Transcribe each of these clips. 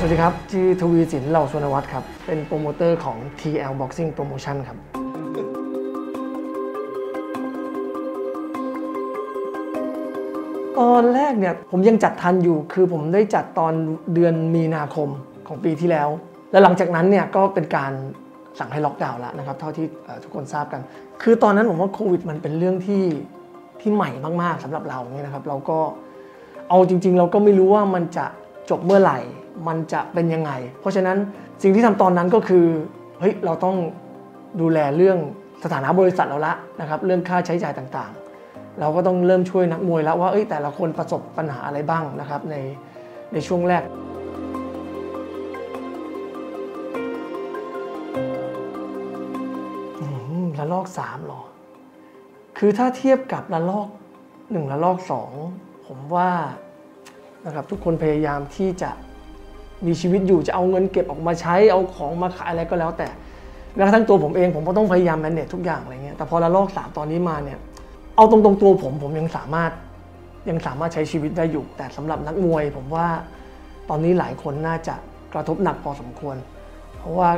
สวัสดีครับ ชื่อทวีสินเหล่าสวนวัฒน์ครับ เป็นโปรโมเตอร์ของ TL Boxing Promotion ครับ ตอนแรกเนี่ยผมยังจัดทันอยู่ คือผมได้จัดตอนเดือนมีนาคมของปีที่แล้ว และหลังจากนั้นเนี่ยก็เป็นการสั่งให้ล็อกดาวน์แล้วนะครับ เท่าที่ทุกคนทราบกัน คือตอนนั้นผมว่าโควิดมันเป็นเรื่องที่ที่ใหม่มาก ๆสำหรับเราเนี่ยนะครับ เราก็เอาจริง ๆ เราก็ไม่รู้ว่ามันจะจบเมื่อไหร่ มันจะเป็นยังไง เพราะฉะนั้นสิ่งที่ทำตอนนั้นก็คือเฮ้ยเราต้องดูแลเรื่องสถานะบริษัทเราละนะครับเรื่องค่าใช้จ่ายต่างๆ เราก็ต้องเริ่มช่วยนักมวยแล้วว่าเอ้ยแต่ละคนประสบปัญหาอะไรบ้างนะครับในในช่วงแรกอืมระลอกสามเหรอ คือถ้าเทียบกับระลอกหนึ่งระลอกสองผมว่านะครับทุกคนพยายามที่จะ มีชีวิตอยู่จะเอาเงินเก็บออกมาใช้เอาของมาขายอะไรก็แล้วแต่แม้กระทั่งตัวผมเองผมก็ต้องพยายามแมネจทุกอย่างอะไรเงี้ยแต่พอระลอกสามตอนนี้มาเนี่ยเอาตรงๆตัวผมผมยังสามารถยังสามารถใช้ชีวิตได้อยู่ แต่สำหรับนักมวย ผมว่าตอนนี้หลายคนน่าจะกระทบหนักพอสมควร เพราะว่า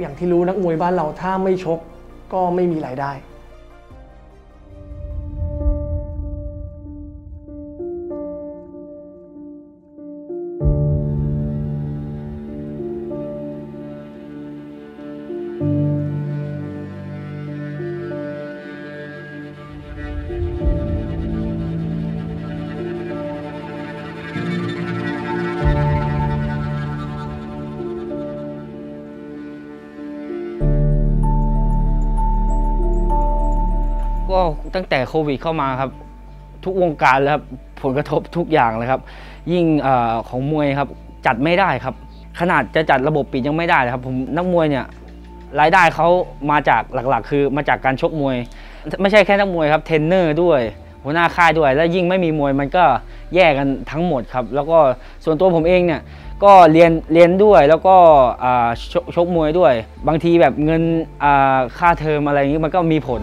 อย่างที่รู้นักมวยบ้านเราถ้าไม่ชกก็ไม่มีรายได้ ตั้งแต่โควิดเข้ามาครับ ทุกวงการแล้วครับผลกระทบทุกอย่างเลยครับ ยิ่งของมวยครับจัดไม่ได้ครับ ขนาดจะจัดระบบปิดยังไม่ได้เลยครับ ผมนักมวยเนี่ยรายได้เขามาจากหลักๆ คือมาจากการชกมวย ไม่ใช่แค่นักมวยครับเทรนเนอร์ด้วย หัวหน้าค่ายด้วย แล้วยิ่งไม่มีมวยมันก็แยกกันทั้งหมดครับ แล้วก็ส่วนตัวผมเองเนี่ยก็เรียนเรียนด้วยแล้วก็ชกชกมวยด้วย บางทีแบบเงินค่าเทอมอะไรอย่างนี้มันก็มีผล